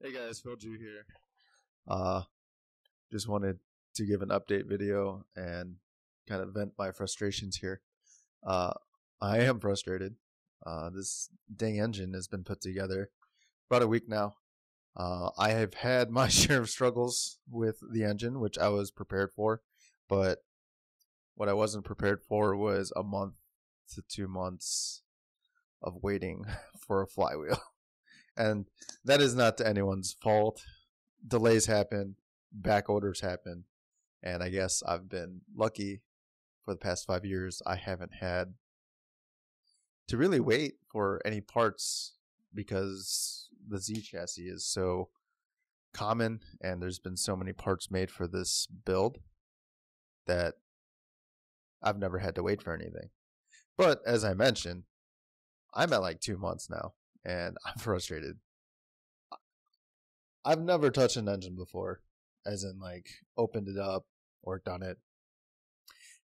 Hey guys, Phil Jue here. Uh, just wanted to give an update video and kind of vent my frustrations here. Uh, I am frustrated. Uh, this dang engine has been put together about a week now. Uh, I have had my share of struggles with the engine, which I was prepared for, but what I wasn't prepared for was a month to two months of waiting for a flywheel. And that is not to anyone's fault. Delays happen, back orders happen, and I guess I've been lucky for the past five years. I haven't had to really wait for any parts because the Z chassis is so common and there's been so many parts made for this build that I've never had to wait for anything. But as I mentioned, I'm at like two months now and I'm frustrated. I've never touched an engine before, as in like opened it up or done it.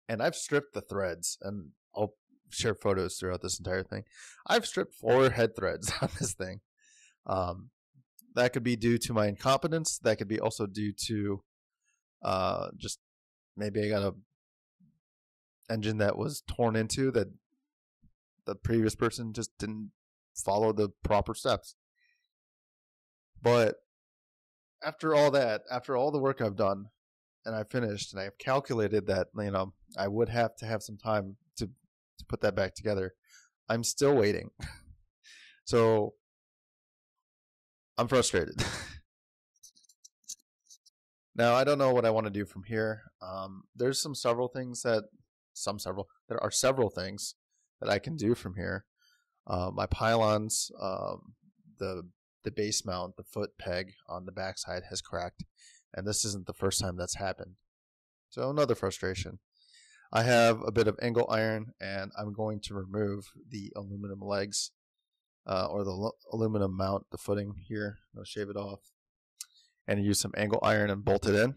And I've stripped the threads, and I'll share photos throughout this entire thing. I've stripped four head threads on this thing. Um, that could be due to my incompetence. That could be also due to uh, just maybe I got a engine that was torn into that the previous person just didn't follow the proper steps. But after all that, after all the work I've done, and I finished, and I've calculated that you know I would have to have some time to to put that back together. I'm still waiting, so I'm frustrated. now I don't know what I want to do from here. Um, there's some several things that some several there are several things that I can do from here. Uh, my pylons, um, the the base mount, the foot peg on the backside has cracked, and this isn't the first time that's happened. So another frustration. I have a bit of angle iron, and I'm going to remove the aluminum legs, uh, or the aluminum mount, the footing here. I'll shave it off, and use some angle iron and bolt it in.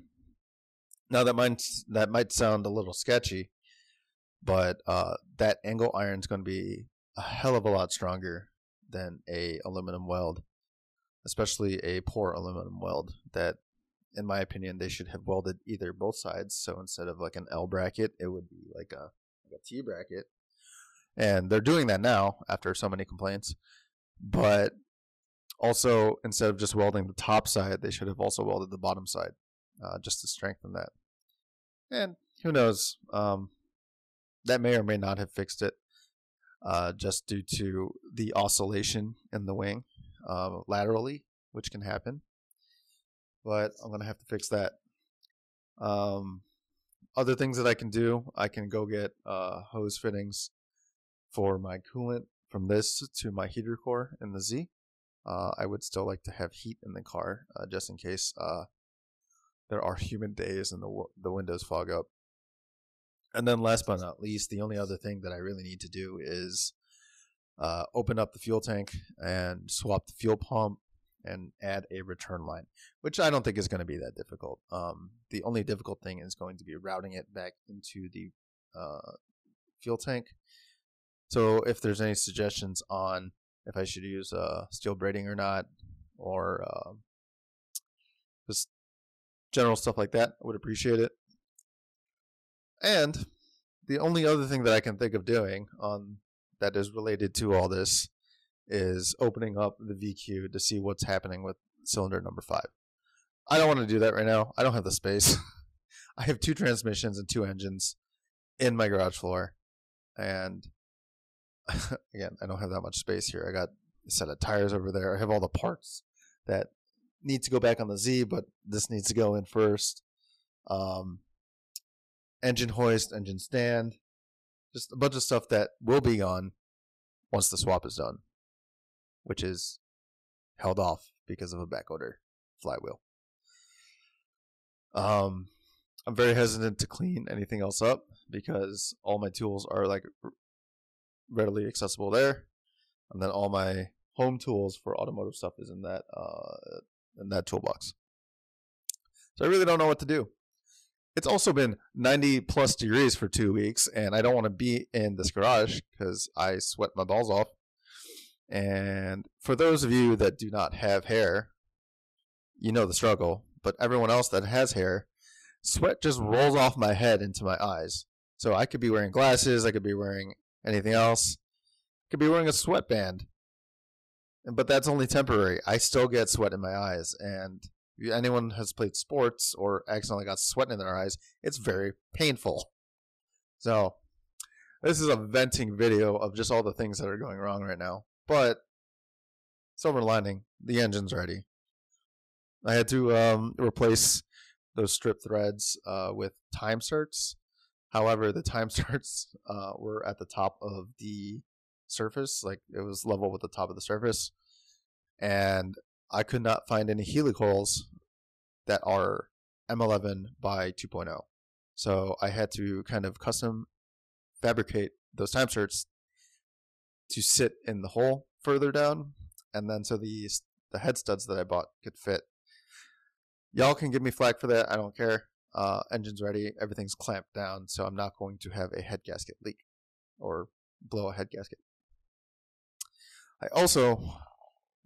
Now that might that might sound a little sketchy, but uh, that angle iron is going to be a hell of a lot stronger than a aluminum weld, especially a poor aluminum weld that in my opinion they should have welded either both sides so instead of like an L bracket it would be like a like a T bracket. And they're doing that now after so many complaints. But also instead of just welding the top side, they should have also welded the bottom side uh, just to strengthen that. And who knows? Um, that may or may not have fixed it uh, just due to the oscillation in the wing uh, laterally, which can happen. But I'm going to have to fix that. Um, other things that I can do, I can go get uh, hose fittings for my coolant from this to my heater core in the Z. Uh, I would still like to have heat in the car uh, just in case uh, there are humid days and the the windows fog up. And then last but not least, the only other thing that I really need to do is uh, open up the fuel tank and swap the fuel pump and add a return line, which I don't think is going to be that difficult. Um, the only difficult thing is going to be routing it back into the uh, fuel tank. So if there's any suggestions on if I should use uh, steel braiding or not, or uh, just general stuff like that, I would appreciate it. And the only other thing that I can think of doing on that is related to all this is opening up the VQ to see what's happening with cylinder number five. I don't want to do that right now. I don't have the space. I have two transmissions and two engines in my garage floor. And again, I don't have that much space here. I got a set of tires over there. I have all the parts that need to go back on the Z, but this needs to go in first. Um, engine hoist, engine stand, just a bunch of stuff that will be gone once the swap is done, which is held off because of a back order flywheel. Um, I'm very hesitant to clean anything else up because all my tools are like readily accessible there, and then all my home tools for automotive stuff is in that uh, in that toolbox. So I really don't know what to do it's also been 90 plus degrees for two weeks, and I don't want to be in this garage because I sweat my balls off. And for those of you that do not have hair, you know the struggle. But everyone else that has hair, sweat just rolls off my head into my eyes. So I could be wearing glasses, I could be wearing anything else. I could be wearing a sweatband. But that's only temporary. I still get sweat in my eyes and anyone has played sports or accidentally got sweat in their eyes, it's very painful. So, this is a venting video of just all the things that are going wrong right now. But silver lining, the engine's ready. I had to um, replace those strip threads uh, with Time-Serts. However, the time certs uh, were at the top of the surface, like it was level with the top of the surface, and I could not find any helicoils that are M11 by 2.0. So I had to kind of custom fabricate those Time-Serts to sit in the hole further down, and then so the the head studs that I bought could fit. Y'all can give me flack for that. I don't care. Uh, engine's ready. Everything's clamped down, so I'm not going to have a head gasket leak or blow a head gasket. I also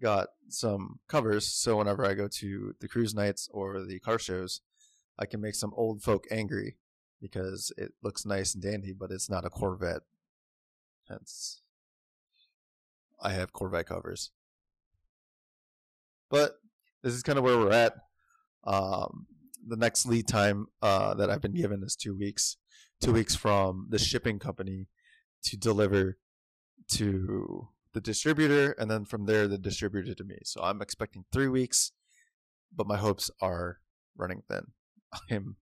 got some covers, so whenever I go to the cruise nights or the car shows, I can make some old folk angry because it looks nice and dandy, but it's not a Corvette. Hence, I have Corvette covers. But this is kind of where we're at. Um, the next lead time uh, that I've been given is two weeks. Two weeks from the shipping company to deliver to the distributor, and then from there, the distributor to me. So I'm expecting three weeks, but my hopes are running thin. I'm.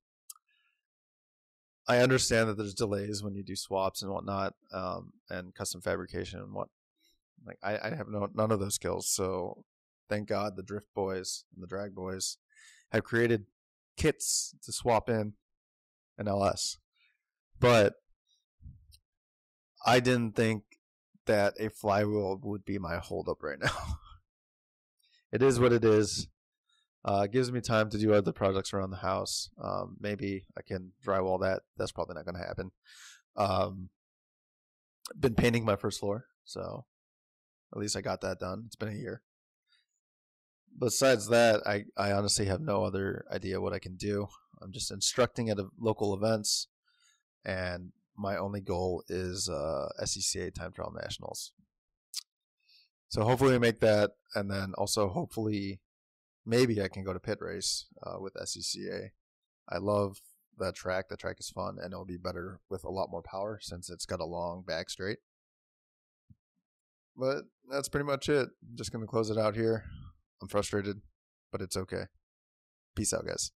I understand that there's delays when you do swaps and whatnot, um, and custom fabrication and what. Like I, I have no none of those skills, so thank God the Drift Boys and the Drag Boys have created kits to swap in an LS. But I didn't think that a flywheel would be my holdup right now. it is what it is. Uh, gives me time to do other projects around the house. Um, maybe I can drywall that. That's probably not going to happen. Um, been painting my first floor, so at least I got that done. It's been a year. Besides that, I, I honestly have no other idea what I can do. I'm just instructing at local events and my only goal is uh, SCCA Time Trial Nationals. So hopefully we make that, and then also hopefully maybe I can go to Pitt Race uh, with SCCA. I love that track. The track is fun, and it'll be better with a lot more power since it's got a long back straight. But that's pretty much it. I'm just gonna close it out here. I'm frustrated, but it's okay. Peace out, guys.